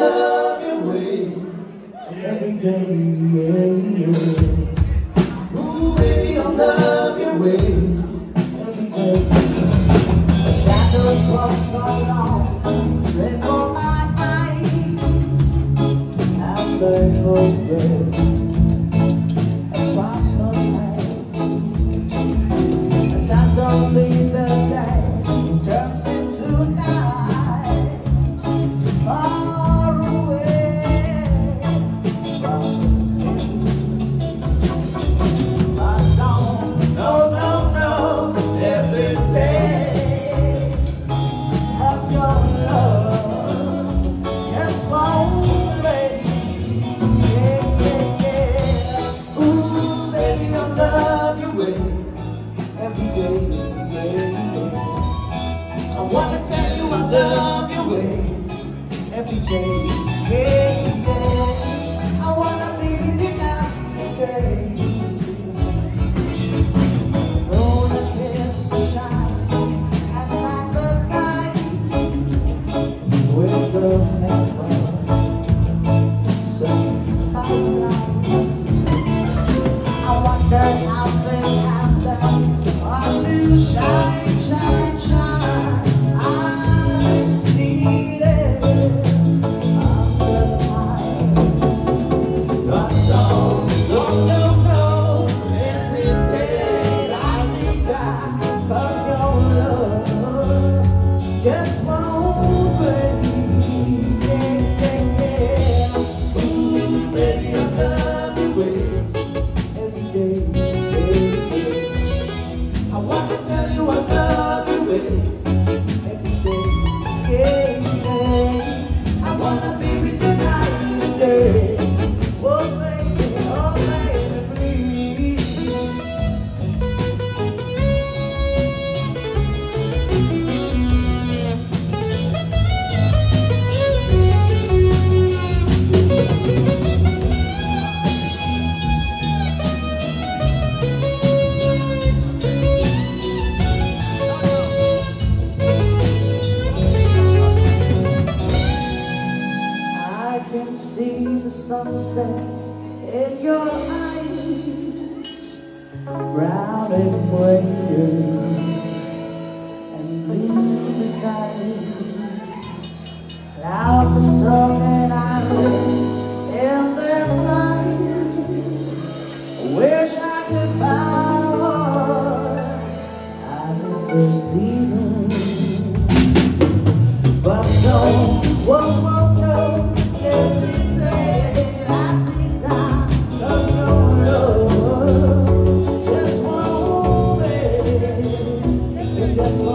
love your way every day. Yeah. Ooh, baby, I love your way every day. Shadows so long my eyes, go day. avec nous. sunset in your eyes Brown and wavy and blue beside Clouds are strong and eyes in the sun. Wish I could buy out of the season But no, whoa, whoa